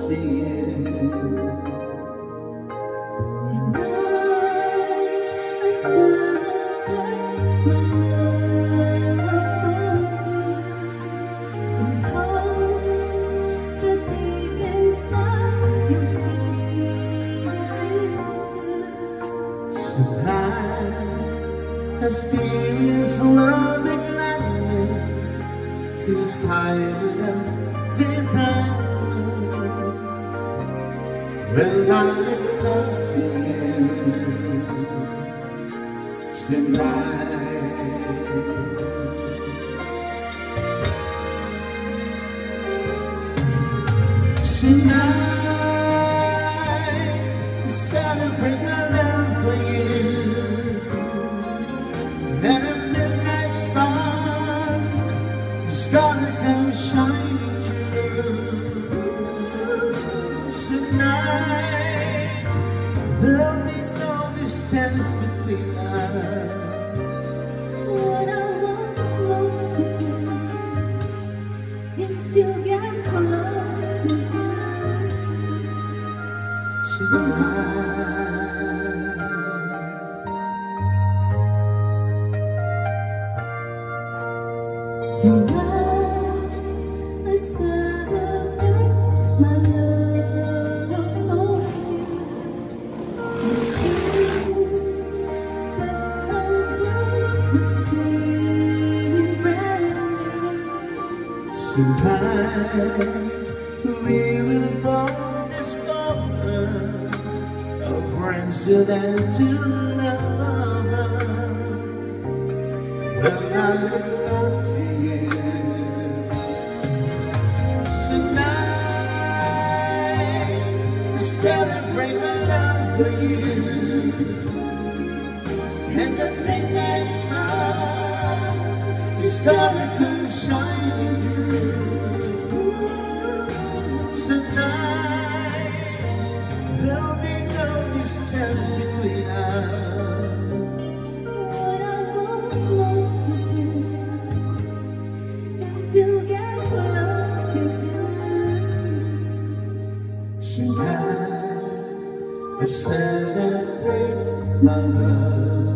to you. Tonight, a mysterious love ignited to sky with without. When I look up to you tonight. Tonight, distance between us. What I want most to do is to get close to you. Tonight, Tonight we will both discover our friendship and to lovers. When I you tonight, celebrate my love for you. Is gonna come shining through. Tonight, there'll be no distance between us. What I want most to do is to get close to you. Tonight, celebrate my love.